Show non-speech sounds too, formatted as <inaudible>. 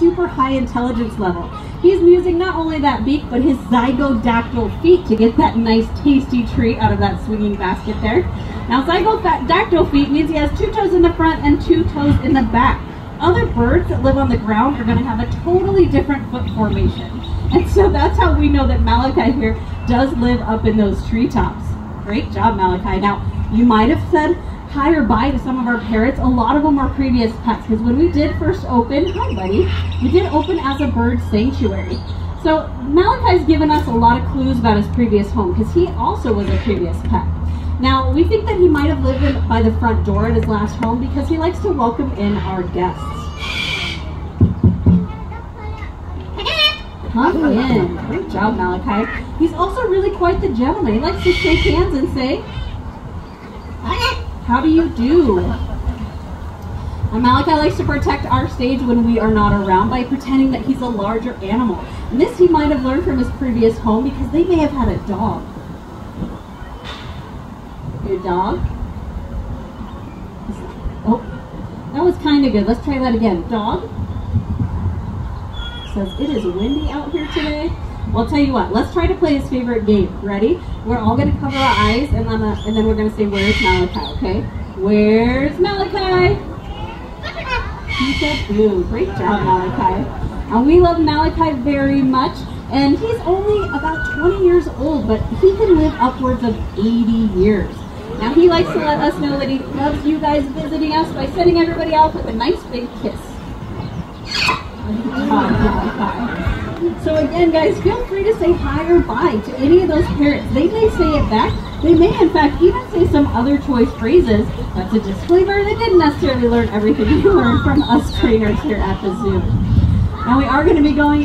super high intelligence level. He's using not only that beak, but his zygodactyl feet to get that nice tasty treat out of that swinging basket there. Now zygodactyl feet means he has two toes in the front and two toes in the back. Other birds that live on the ground are going to have a totally different foot formation. And so that's how we know that Malakai here does live up in those treetops. Great job, Malakai. Now, you might have said hi or bye to some of our parrots. A lot of them are previous pets because when we did first open, hi buddy, we did open as a bird sanctuary. So Malakai's given us a lot of clues about his previous home because he also was a previous pet. Now, we think that he might have lived by the front door at his last home because he likes to welcome in our guests. Come in. Great job, Malakai. He's also really quite the gentleman. He likes to shake hands and say, how do you do? Malakai likes to protect our stage when we are not around by pretending that he's a larger animal. And this he might have learned from his previous home because they may have had a dog. Your dog? Oh, that was kind of good. Let's try that again. Dog? Says, it is windy out here today. Well, I'll tell you what, let's try to play his favorite game. Ready? We're all going to cover our eyes, and then, uh, and then we're going to say, where's Malakai, okay? Where's Malakai? He said, boo. Great job, Malakai. And we love Malakai very much, and he's only about 20 years old, but he can live upwards of 80 years. Now, he likes to let us know that he loves you guys visiting us by sending everybody off with a nice big kiss. So again, guys, feel free to say hi or bye to any of those parrots. They may say it back. They may, in fact, even say some other choice phrases. That's a disclaimer. They didn't necessarily learn everything <laughs> you learned from us trainers here at the zoo. Now we are going to be going